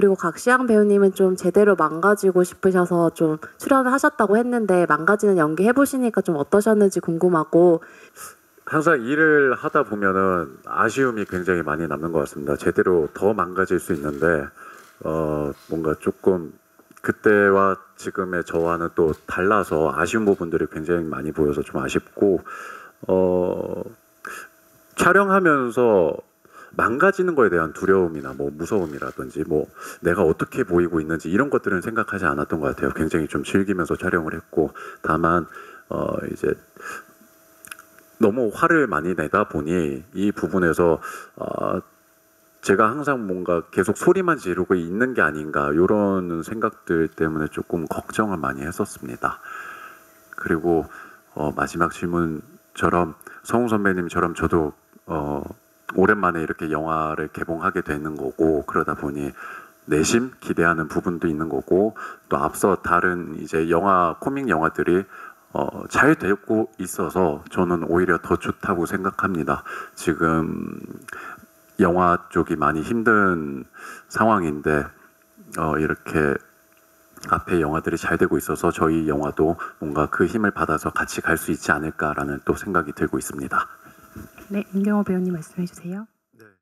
그리고 각시양 배우님은 좀 제대로 망가지고 싶으셔서 좀 출연을 하셨다고 했는데 망가지는 연기 해보시니까 좀 어떠셨는지 궁금하고 항상 일을 하다 보면은 아쉬움이 굉장히 많이 남는 것 같습니다. 제대로 더 망가질 수 있는데 어 뭔가 조금 그때와 지금의 저와는 또 달라서 아쉬운 부분들이 굉장히 많이 보여서 좀 아쉽고 어 촬영하면서 망가지는 거에 대한 두려움이나 뭐 무서움이라든지 뭐 내가 어떻게 보이고 있는지 이런 것들은 생각하지 않았던 것 같아요. 굉장히 좀 즐기면서 촬영을 했고 다만 어 이제 너무 화를 많이 내다 보니 이 부분에서 어, 제가 항상 뭔가 계속 소리만 지르고 있는 게 아닌가 이런 생각들 때문에 조금 걱정을 많이 했었습니다. 그리고 어, 마지막 질문처럼 성우 선배님처럼 저도 어, 오랜만에 이렇게 영화를 개봉하게 되는 거고 그러다 보니 내심 기대하는 부분도 있는 거고 또 앞서 다른 이제 영화 코믹 영화들이 어, 잘 되고 있어서 저는 오히려 더 좋다고 생각합니다. 지금 영화 쪽이 많이 힘든 상황인데 어, 이렇게 앞에 영화들이 잘 되고 있어서 저희 영화도 뭔가 그 힘을 받아서 같이 갈 수 있지 않을까라는 또 생각이 들고 있습니다. 네, 임경호 배우님 말씀해 주세요.